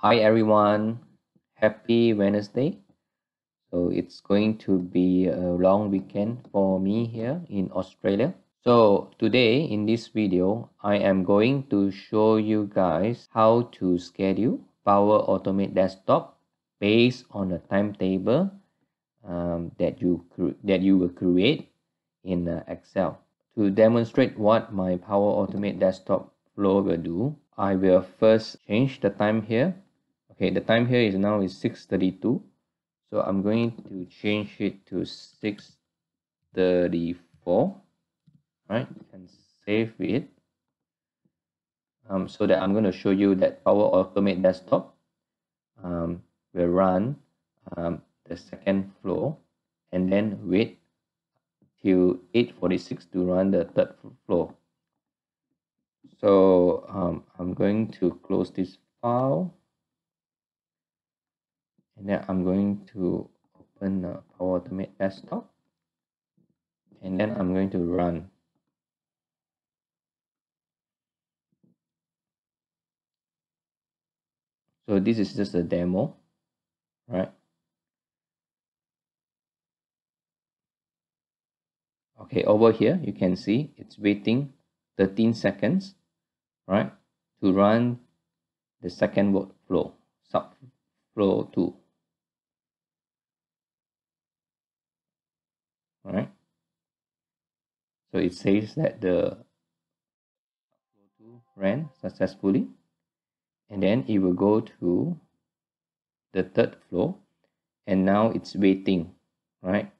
Hi everyone, happy Wednesday. So it's going to be a long weekend for me here in Australia. So today in this video, I am going to show you guys how to schedule Power Automate Desktop based on a timetable um, that you that you will create in uh, Excel. To demonstrate what my Power Automate Desktop flow will do, I will first change the time here. Okay, the time here is now is 6.32. So I'm going to change it to 6.34, right? And save it. Um, so that I'm going to show you that Power Automate Desktop um, will run um, the second flow and then wait till 8.46 to run the third flow. So um, I'm going to close this file and then I'm going to open the Power Automate desktop and then I'm going to run. So this is just a demo, right? Okay, over here you can see it's waiting 13 seconds right to run the second workflow subflow 2 right so it says that the subflow 2 ran successfully and then it will go to the third floor and now it's waiting right?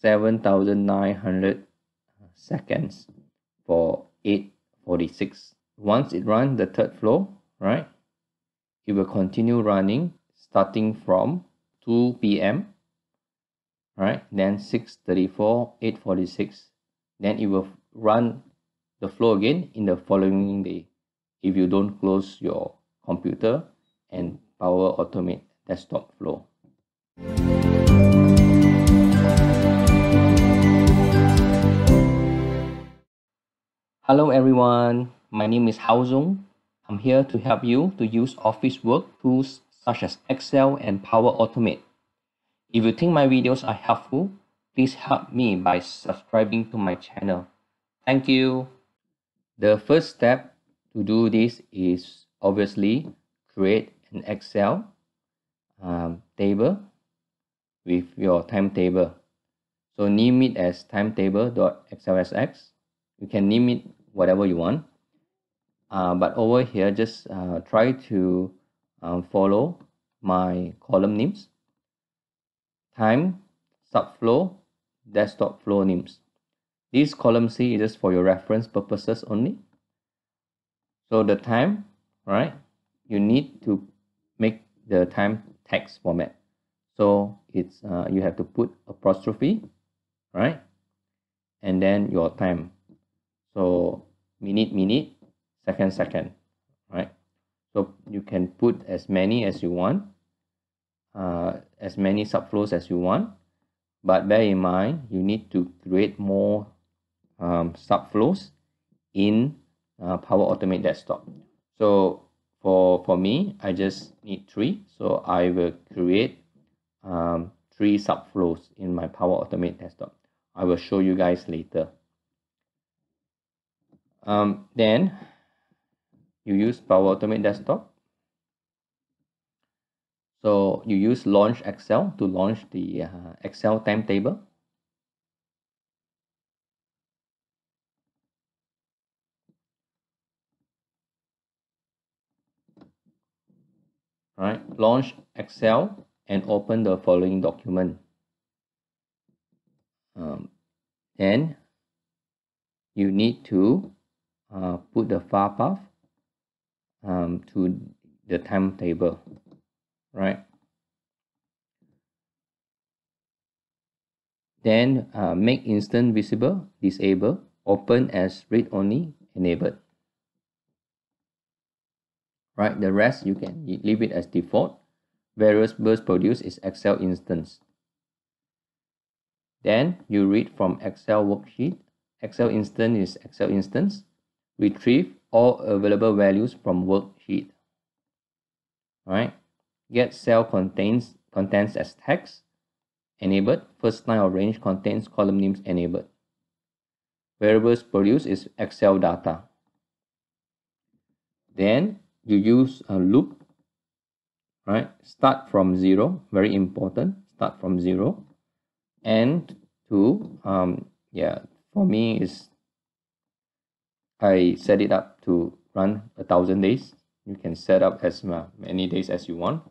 7900 seconds for 846 once it runs the third floor right it will continue running starting from 2 p.m right then 634 846 then it will run the flow again in the following day if you don't close your computer and power automate desktop flow Hello everyone, my name is Hao Zong. I'm here to help you to use office work tools such as Excel and Power Automate. If you think my videos are helpful, please help me by subscribing to my channel. Thank you. The first step to do this is obviously create an Excel um, table with your timetable. So name it as timetable.xlsx. You can name it whatever you want uh, but over here just uh, try to um, follow my column names time subflow desktop flow names. This column C is just for your reference purposes only. So the time right you need to make the time text format. So it's uh, you have to put apostrophe right and then your time. So minute minute second second right. So you can put as many as you want uh, as many subflows as you want. But bear in mind you need to create more um, subflows in uh, Power Automate desktop. So for for me I just need three. So I will create um, three subflows in my Power Automate desktop. I will show you guys later. Um, then you use Power Automate Desktop. So you use Launch Excel to launch the uh, Excel timetable. Right, launch Excel and open the following document. Um, then you need to uh, put the file path um, to the timetable, right? Then uh, make instant visible, disable, open as read only, enabled. Right, the rest you can leave it as default. Various Variables produced is Excel instance. Then you read from Excel worksheet. Excel instance is Excel instance. Retrieve all available values from worksheet. right? Get cell contains contents as text enabled. First line of range contains column names enabled. Variables produced is Excel data. Then you use a loop, right? Start from zero, very important. Start from zero, and to um, yeah, for me is I set it up to run a thousand days. You can set up as many days as you want.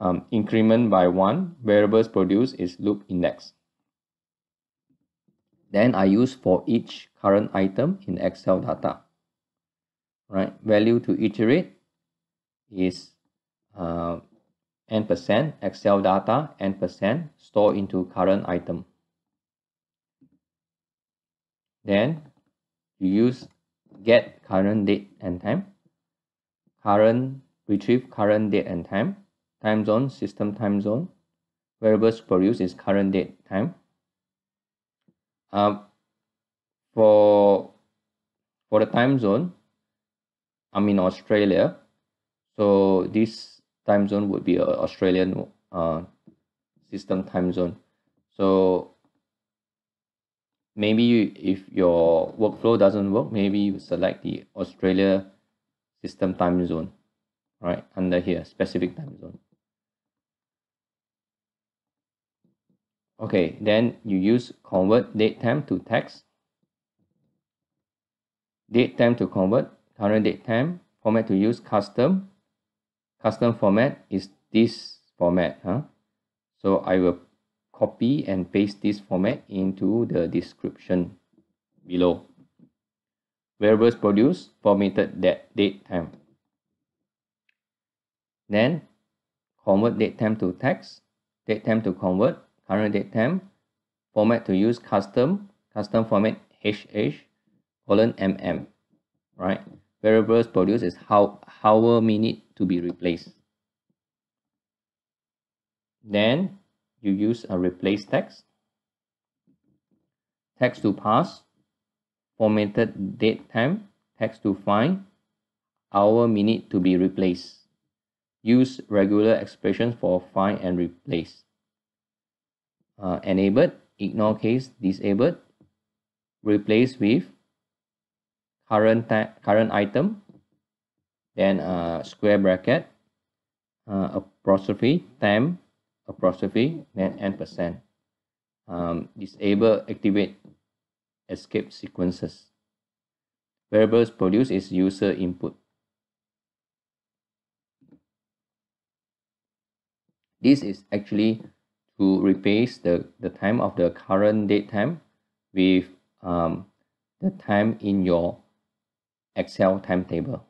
Um, increment by one variables produced is loop index. Then I use for each current item in Excel data. Right, value to iterate is uh, n percent Excel data n percent store into current item. Then you use get current date and time, current retrieve current date and time, time zone system time zone, variables produced is current date time. Um, for for the time zone, I'm in Australia, so this time zone would be Australian uh, system time zone. So maybe if your workflow doesn't work, maybe you select the Australia system time zone, right, under here, specific time zone. Okay, then you use convert date time to text. Date time to convert, current date time, format to use custom. Custom format is this format. Huh? So I will copy and paste this format into the description below. Variables produced formatted that date time. Then convert date time to text, date time to convert, current date time, format to use custom, custom format HH, colon MM, right? Variables produced is how hour minute to be replaced. Then you use a replace text, text to pass, formatted date time, text to find, hour minute to be replaced. Use regular expressions for find and replace. Uh, enabled, ignore case, disabled, replace with current current item, then uh, square bracket, uh, apostrophe, time, apostrophe then n percent. Um, disable activate escape sequences. Variables produced is user input. This is actually to replace the, the time of the current date time with um, the time in your Excel timetable.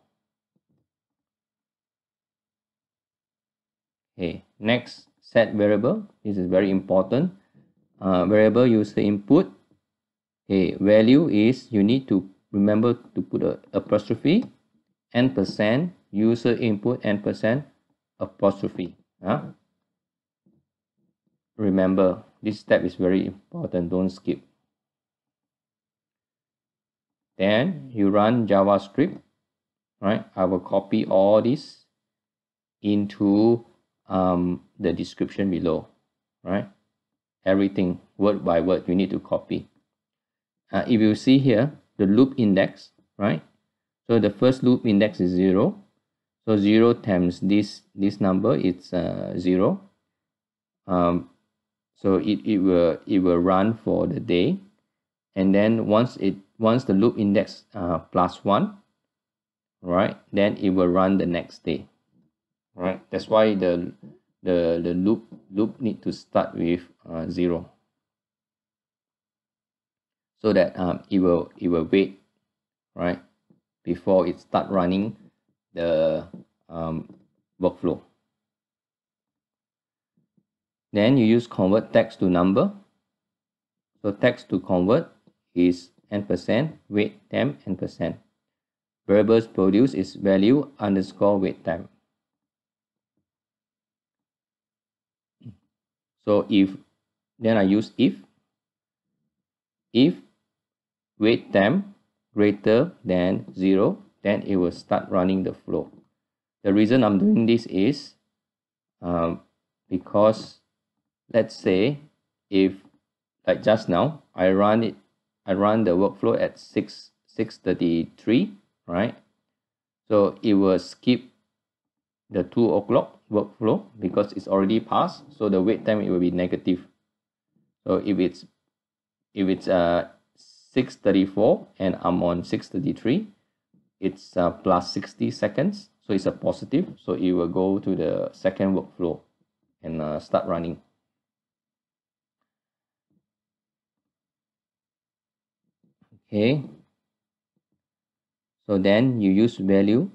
Okay, next set variable. This is very important. Uh, variable user input. Okay, value is you need to remember to put a apostrophe n percent user input n percent apostrophe. Huh? Remember, this step is very important. Don't skip. Then you run JavaScript. Right, I will copy all this into um, the description below, right? Everything word by word you need to copy. Uh, if you see here, the loop index, right? So the first loop index is 0. So 0 times this, this number, it's uh, 0. Um, so it, it, will, it will run for the day. And then once it once the loop index uh, plus 1, right, then it will run the next day. Right? That's why the the the loop loop need to start with uh, zero. So that um, it will it will wait right before it start running the um, workflow then you use convert text to number. So text to convert is n percent wait time n percent. Variables produced is value underscore wait time. So if then I use if. If wait time greater than 0 then it will start running the flow. The reason I'm doing this is um, because let's say if like just now I run it I run the workflow at 6 633 right? So it will skip the 2 o'clock workflow because it's already passed so the wait time it will be negative. So if it's if it's uh 634 and I'm on 633 it's uh, plus 60 seconds so it's a positive so it will go to the second workflow and uh, start running okay so then you use value.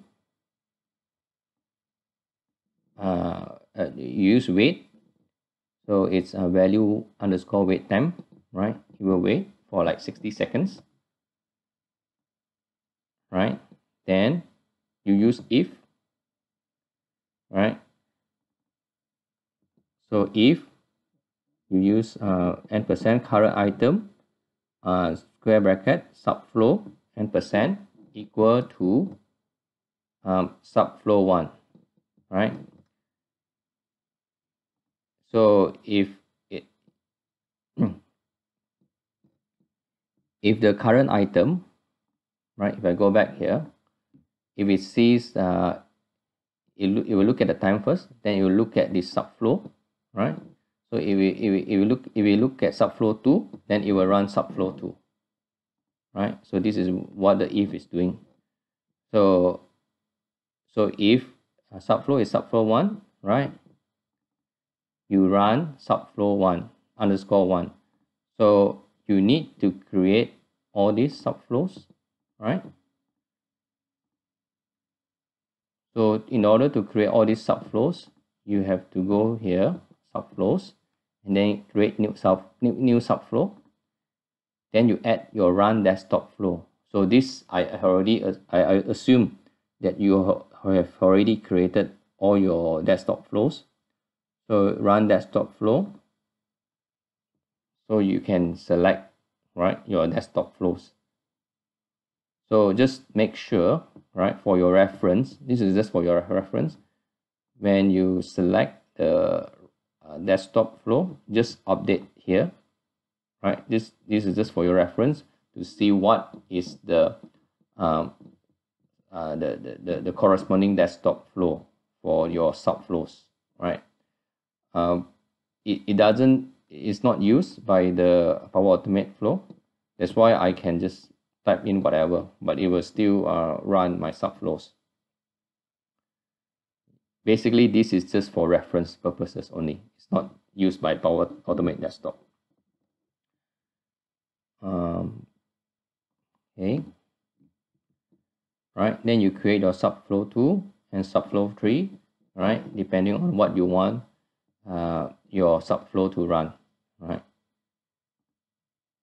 Uh, uh, you use wait so it's a value underscore wait time right? You will wait for like 60 seconds. Right? Then you use if right? So if you use uh, n percent current item uh, square bracket subflow and percent equal to um, subflow 1 right? So if it if the current item right if I go back here if it sees uh, it, it will look at the time first then it will look at the subflow right so if we, if we, if we look if we look at subflow 2 then it will run subflow 2 right? So this is what the if is doing. So so if uh, subflow is subflow 1 right? You run subflow 1 underscore 1 so you need to create all these subflows right? So in order to create all these subflows you have to go here subflows and then create new sub new, new subflow. Then you add your run desktop flow. So this I already I, I assume that you have already created all your desktop flows. So run desktop flow. So you can select right your desktop flows. So just make sure right for your reference this is just for your reference. When you select the uh, desktop flow. Just update here right? This this is just for your reference to see what is the um, uh, the, the, the, the corresponding desktop flow for your subflows right? Um, it, it doesn't it's not used by the power automate flow. That's why I can just type in whatever but it will still uh, run my subflows. Basically this is just for reference purposes only it's not used by power automate desktop. Um, okay. Right then you create your subflow 2 and subflow 3 right depending on what you want uh, your subflow to run right.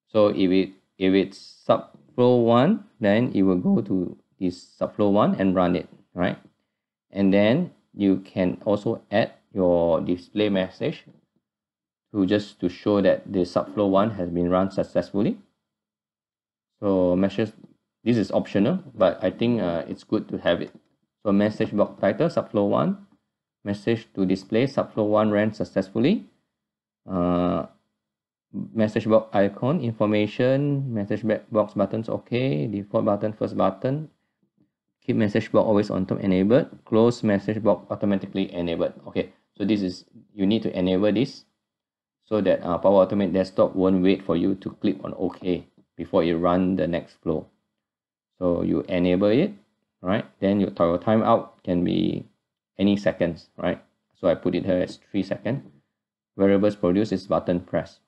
So if it if it's subflow 1 then it will go to this subflow 1 and run it right. And then you can also add your display message to just to show that the subflow 1 has been run successfully. So message this is optional but I think uh, it's good to have it. So message box title subflow 1 message to display subflow 1 ran successfully. Uh, message box icon information message box buttons okay default button first button. Keep message box always on top enabled. Close message box automatically enabled okay so this is you need to enable this so that uh, power automate desktop won't wait for you to click on ok before it run the next flow. So you enable it right? Then your timeout can be any seconds right? So i put it here as three seconds variables produce is button press.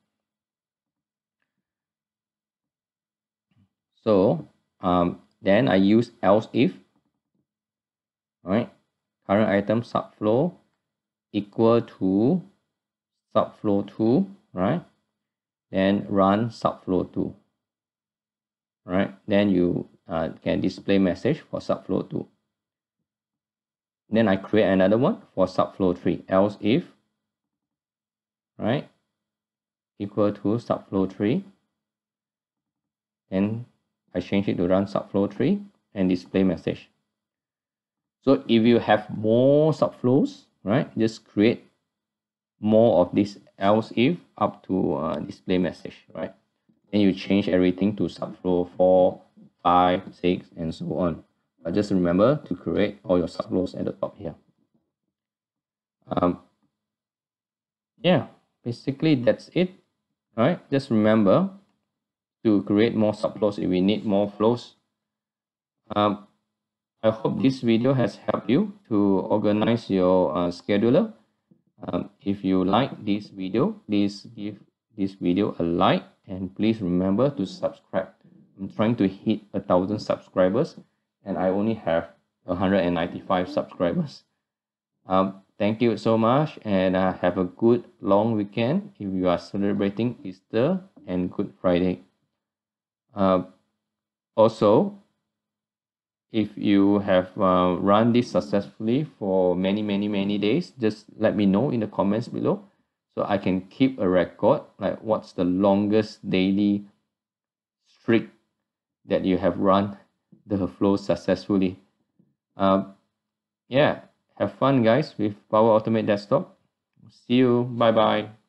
So um, then I use else if right? Current item subflow equal to subflow 2 right? Then run subflow 2 right? Then you uh, can display message for subflow 2 then I create another one for subflow 3 else if right? Equal to subflow 3 then I change it to run subflow 3 and display message. So if you have more subflows, right, just create more of this else if up to uh, display message, right? Then you change everything to subflow 4, 5, 6, and so on. But just remember to create all your subflows at the top here. Um, yeah, basically that's it. Right? Just remember to create more subflows if we need more flows. Um, I hope this video has helped you to organize your uh, scheduler. Um, if you like this video, please give this video a like and please remember to subscribe. I'm trying to hit a thousand subscribers and I only have 195 subscribers. Um, thank you so much and uh, have a good long weekend if you are celebrating Easter and Good Friday. Uh, also, if you have uh, run this successfully for many, many, many days, just let me know in the comments below so I can keep a record like what's the longest daily streak that you have run the flow successfully. Um, yeah, have fun guys with Power Automate Desktop. See you. Bye bye.